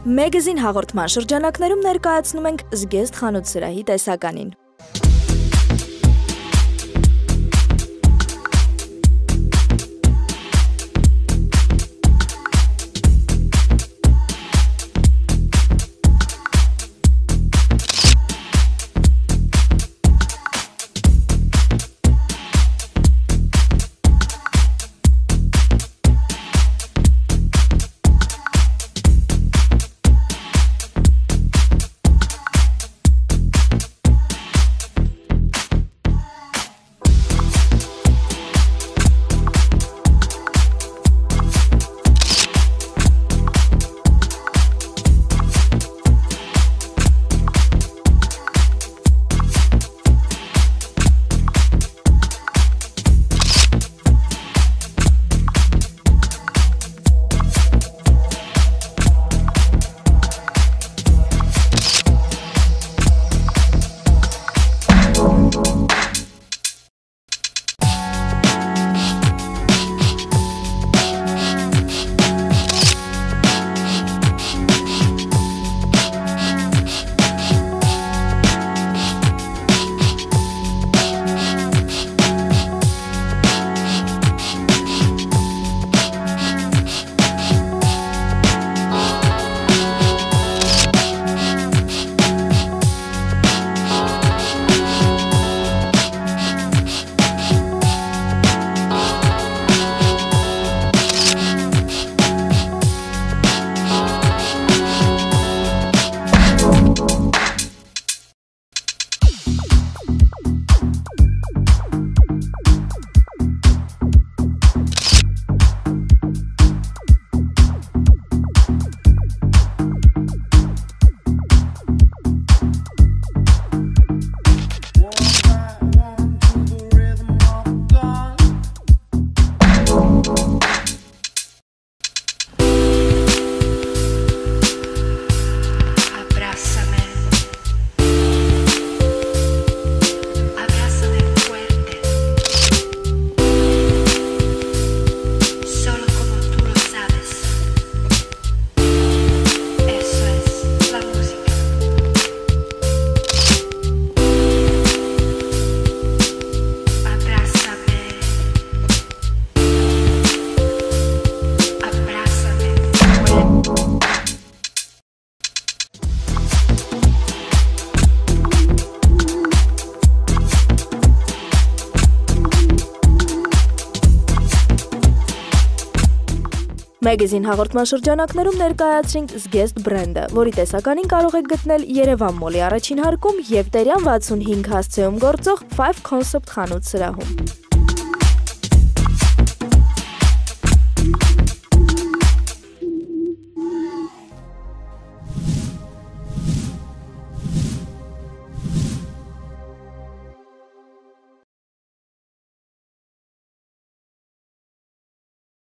Մեգազին հաղորդման շրջանակներում ներկայացնում ենք զգեստ խանութ սրահի տեսականին։ Մեգազին հաղորդման շրջանակներում ներկայացրինք Zgest բրենդը, որի տեսականին կարող եք գտնել Երևան մոլի առաջին հարկում եւ Տերյան 65 հասցեում գործող 5 Concept խանութ սրահում։